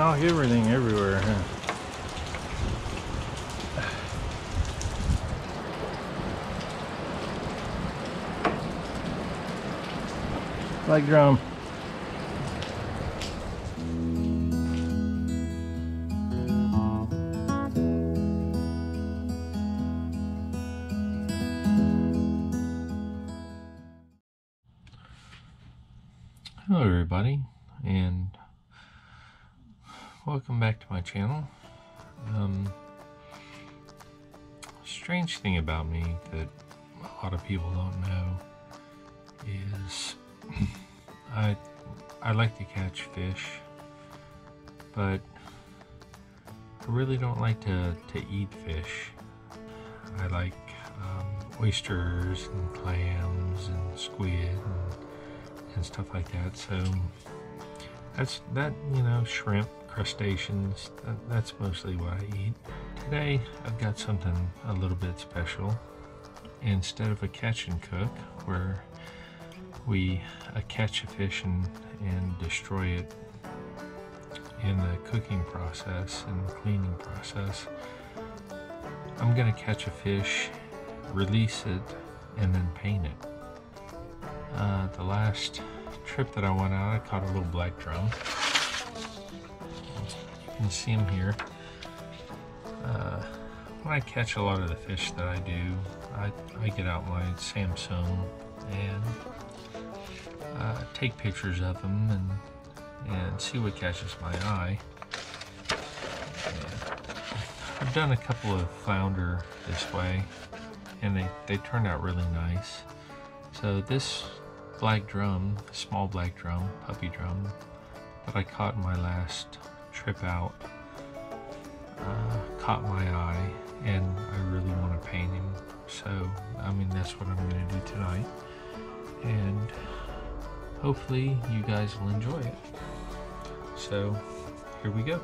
knock everything everywhere, huh? Like drum. Hello everybody and welcome back to my channel. Um, strange thing about me that a lot of people don't know is I I like to catch fish, but I really don't like to, to eat fish. I like um, oysters and clams and squid and, and stuff like that. So that's that you know shrimp, crustaceans. That, that's mostly what I eat. Today I've got something a little bit special. Instead of a catch and cook, where we uh, catch a fish and, and destroy it in the cooking process and cleaning process. I'm gonna catch a fish, release it, and then paint it. Uh, the last trip that I went out, I caught a little black drum. Can see them here. Uh, when I catch a lot of the fish that I do, I, I get out my Samsung and uh, take pictures of them and, and see what catches my eye. And I've done a couple of flounder this way and they, they turned out really nice. So this black drum, small black drum, puppy drum, that I caught in my last trip out, uh, caught my eye and I really want to paint him. So, I mean, that's what I'm going to do tonight. And hopefully you guys will enjoy it. So, here we go.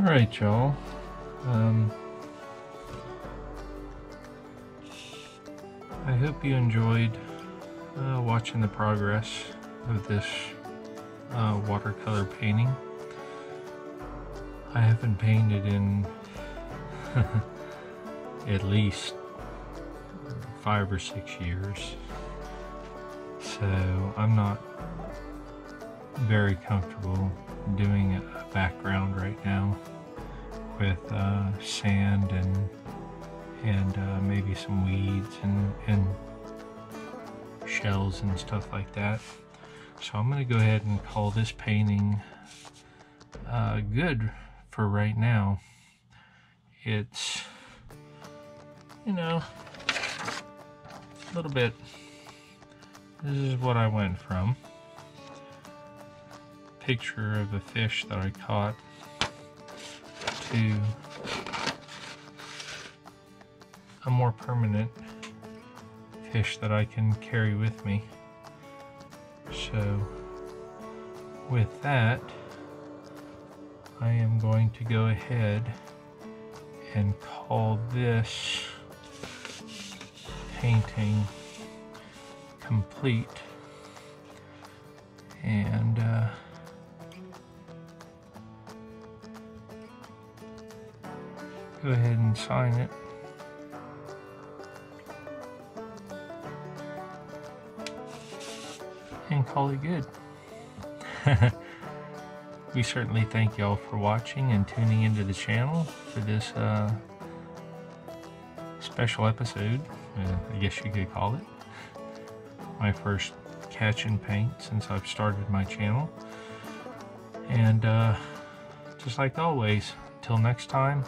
Alright, y'all. Um, I hope you enjoyed uh, watching the progress of this uh, watercolor painting. I haven't painted in at least five or six years. So I'm not very comfortable doing a background right now with uh, sand and and uh, maybe some weeds and, and shells and stuff like that. So I'm going to go ahead and call this painting uh, good for right now. It's, you know, a little bit, this is what I went from. Picture of a fish that I caught to a more permanent fish that I can carry with me. So with that, I am going to go ahead and call this painting complete. And uh, go ahead and sign it. and call it good. we certainly thank y'all for watching and tuning into the channel for this uh, special episode, uh, I guess you could call it. My first catch and paint since I've started my channel. And uh, just like always, till next time,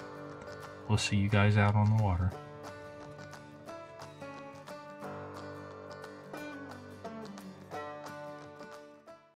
we'll see you guys out on the water.